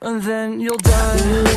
and then you'll die